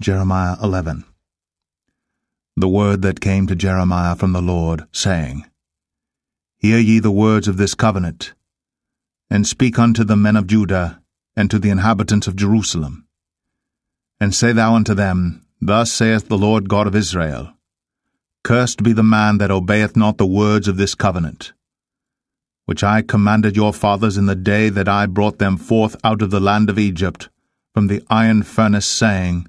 Jeremiah 11 The word that came to Jeremiah from the Lord, saying, Hear ye the words of this covenant, and speak unto the men of Judah, and to the inhabitants of Jerusalem. And say thou unto them, Thus saith the Lord God of Israel, Cursed be the man that obeyeth not the words of this covenant, which I commanded your fathers in the day that I brought them forth out of the land of Egypt, from the iron furnace, saying,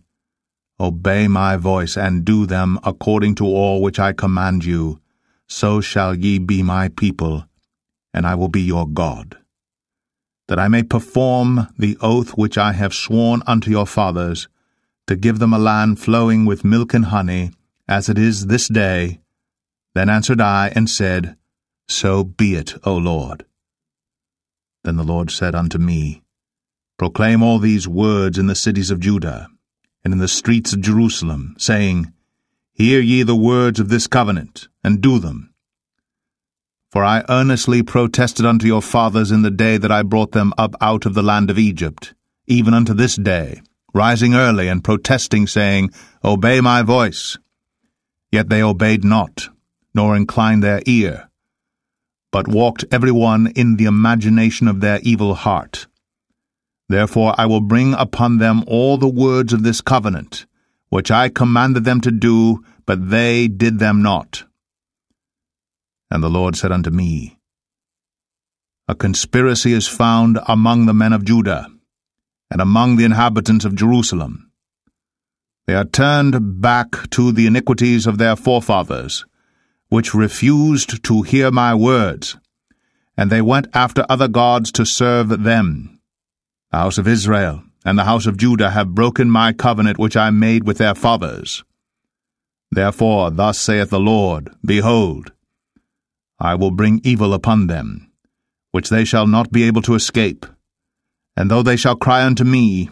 Obey my voice, and do them according to all which I command you. So shall ye be my people, and I will be your God. That I may perform the oath which I have sworn unto your fathers, to give them a land flowing with milk and honey, as it is this day. Then answered I and said, So be it, O Lord. Then the Lord said unto me, Proclaim all these words in the cities of Judah and in the streets of Jerusalem, saying, Hear ye the words of this covenant, and do them. For I earnestly protested unto your fathers in the day that I brought them up out of the land of Egypt, even unto this day, rising early and protesting, saying, Obey my voice. Yet they obeyed not, nor inclined their ear, but walked every one in the imagination of their evil heart Therefore I will bring upon them all the words of this covenant, which I commanded them to do, but they did them not. And the Lord said unto me, A conspiracy is found among the men of Judah, and among the inhabitants of Jerusalem. They are turned back to the iniquities of their forefathers, which refused to hear my words, and they went after other gods to serve them. The house of Israel and the house of Judah have broken my covenant which I made with their fathers. Therefore, thus saith the Lord, Behold, I will bring evil upon them, which they shall not be able to escape. And though they shall cry unto me,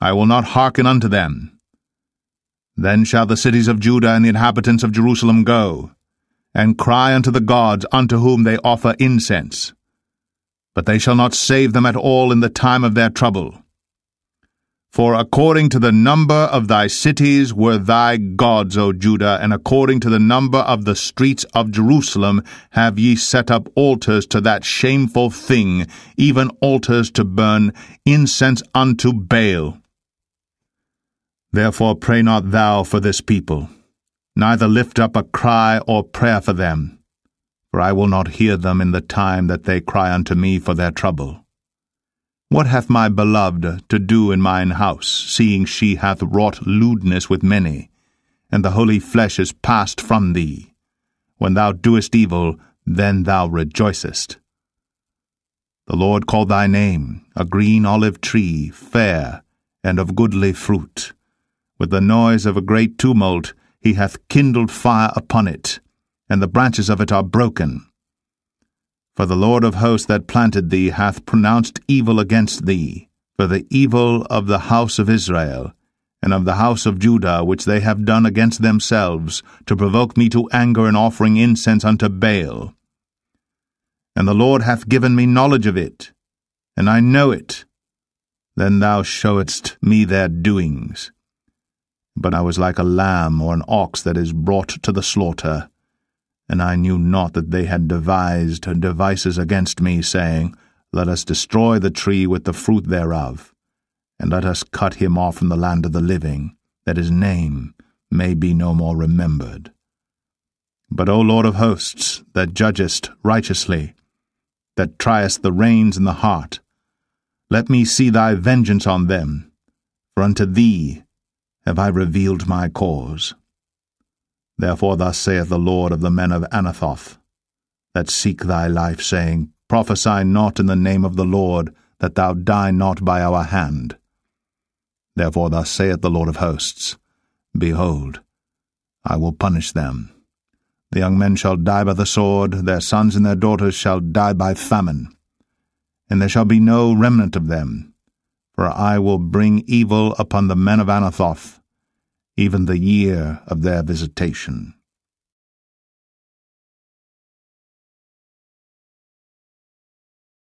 I will not hearken unto them. Then shall the cities of Judah and the inhabitants of Jerusalem go, and cry unto the gods unto whom they offer incense but they shall not save them at all in the time of their trouble. For according to the number of thy cities were thy gods, O Judah, and according to the number of the streets of Jerusalem have ye set up altars to that shameful thing, even altars to burn incense unto Baal. Therefore pray not thou for this people, neither lift up a cry or prayer for them for I will not hear them in the time that they cry unto me for their trouble. What hath my beloved to do in mine house, seeing she hath wrought lewdness with many, and the holy flesh is passed from thee? When thou doest evil, then thou rejoicest. The Lord called thy name, a green olive tree, fair, and of goodly fruit. With the noise of a great tumult he hath kindled fire upon it, and the branches of it are broken. For the Lord of hosts that planted thee hath pronounced evil against thee, for the evil of the house of Israel, and of the house of Judah, which they have done against themselves, to provoke me to anger in offering incense unto Baal. And the Lord hath given me knowledge of it, and I know it. Then thou showedst me their doings. But I was like a lamb or an ox that is brought to the slaughter and I knew not that they had devised devices against me, saying, Let us destroy the tree with the fruit thereof, and let us cut him off from the land of the living, that his name may be no more remembered. But, O Lord of hosts, that judgest righteously, that triest the reins in the heart, let me see thy vengeance on them, for unto thee have I revealed my cause. Therefore thus saith the Lord of the men of Anathoth, that seek thy life, saying, Prophesy not in the name of the Lord, that thou die not by our hand. Therefore thus saith the Lord of hosts, Behold, I will punish them. The young men shall die by the sword, their sons and their daughters shall die by famine. And there shall be no remnant of them, for I will bring evil upon the men of Anathoth, even the year of their visitation.